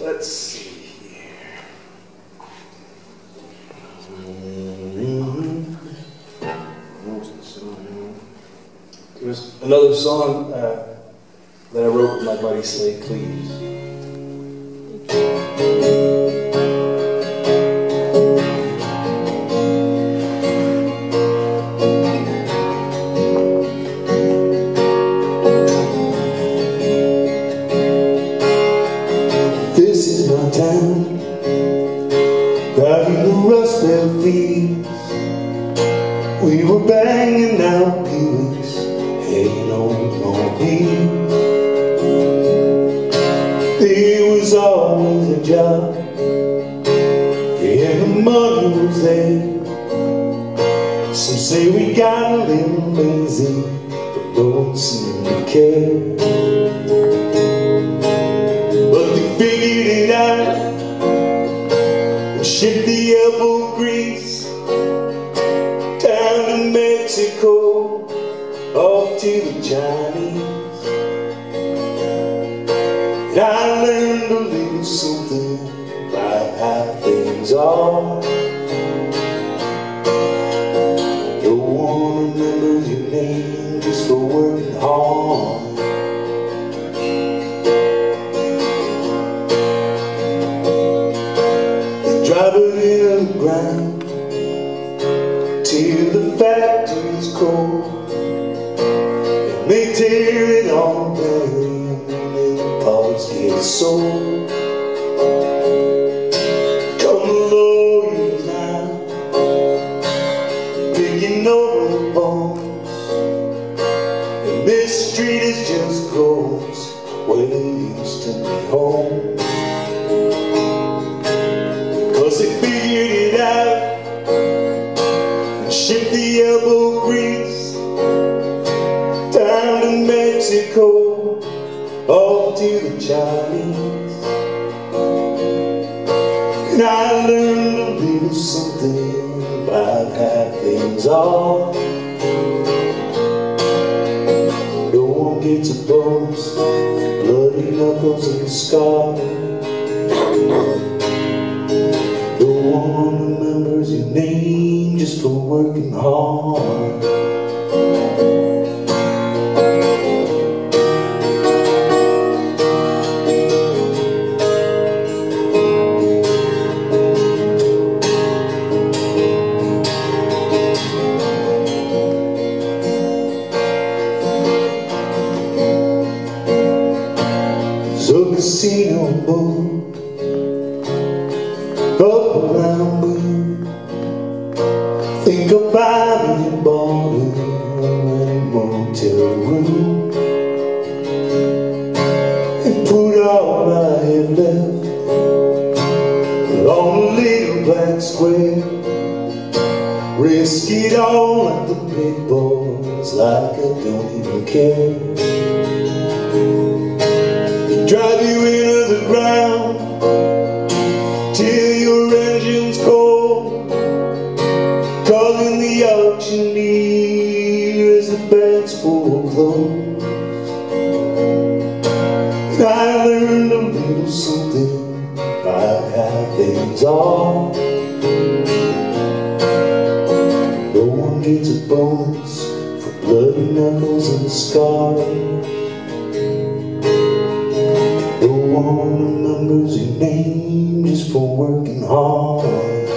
Let's see here. There's another song uh, that I wrote with my buddy Slaid Cleaves. Driving the rust belt fields We were banging out Buicks Hanging on long wheels There was always a job. And the money was there. Some say we got a little lazy But no one seemed to care Chinese. And I learned a little something about how things are. No one remembers your name just for working hard. they Drive it in the ground Till the factory's cold They tear it all down the parts get sold Come lawyers now Picking over the bones. And this street is just ghosts Where they used to be home Mexico Off to the Chinese. And I learned a little something About how things are. No one gets a bonus Bloody knuckles and scars no one remembers your name just for working hard. Up around me. Think about me bought a motel room and put all I have left on a little black square. Risk it all like the big boys, like I don't even care. Your engine's cold. Calling the auctioneer as the banks foreclose And I learned a little something about how things are. No one gets a bonus for bloody knuckles and scars one remembers your name just for working hard.